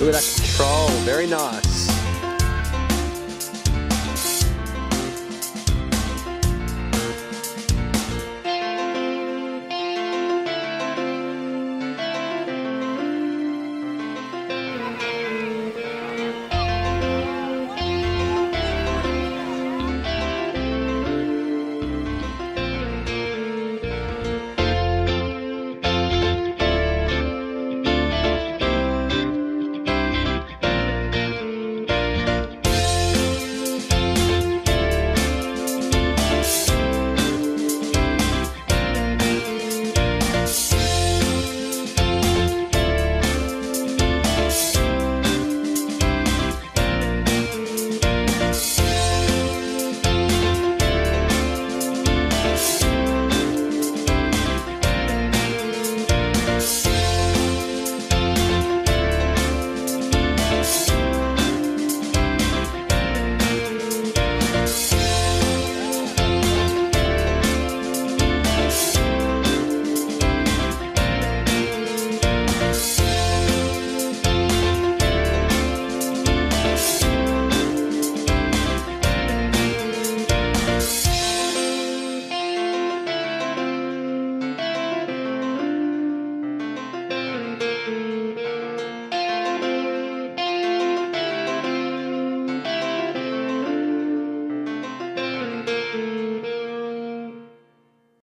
Look at that control. Very nice.